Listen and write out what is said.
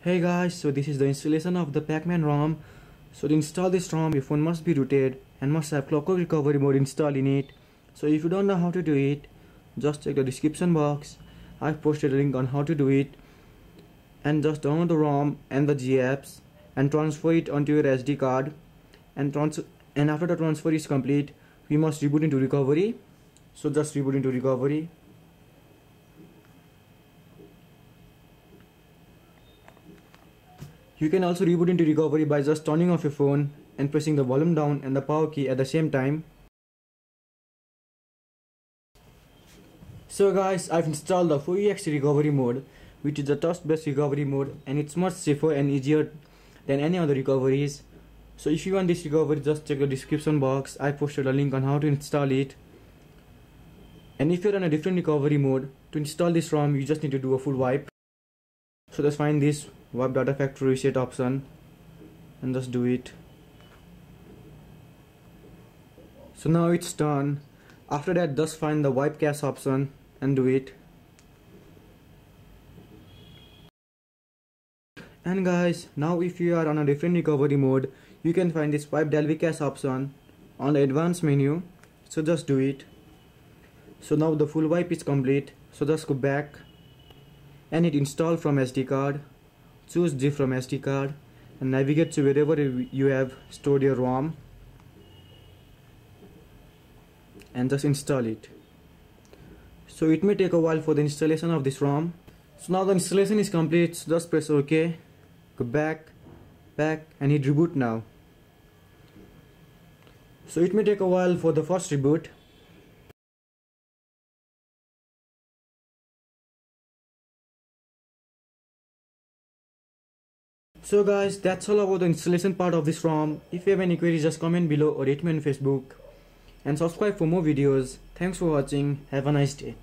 Hey guys, so this is the installation of the Pacman ROM. So to install this ROM, your phone must be rooted and must have clockwork recovery mode installed in it. So if you don't know how to do it, just check the description box. I've posted a link on how to do it. And just download the ROM and the GApps and transfer it onto your SD card. And trans and after the transfer is complete, we must reboot into recovery. So just reboot into recovery. You can also reboot into recovery by just turning off your phone and pressing the volume down and the power key at the same time. So guys, I've installed the 4ext recovery mode which is the trust-based recovery mode and it's much safer and easier than any other recoveries. So if you want this recovery just check the description box, I posted a link on how to install it. And if you're on a different recovery mode, to install this ROM you just need to do a full wipe. So let's find this wipe data factory reset option and just do it. So now it's done. After that just find the wipe cache option and do it. And guys now if you are on a different recovery mode you can find this wipe Dalvik cache option on the advanced menu. So just do it. So now the full wipe is complete. So just go back and it install from SD card choose G from SD card and navigate to wherever you have stored your ROM and just install it. So it may take a while for the installation of this ROM. So now the installation is complete. So just press OK. Go back back and hit reboot now. So it may take a while for the first reboot So guys, that's all about the installation part of this ROM. If you have any queries, just comment below or rate me on Facebook. And subscribe for more videos. Thanks for watching. Have a nice day.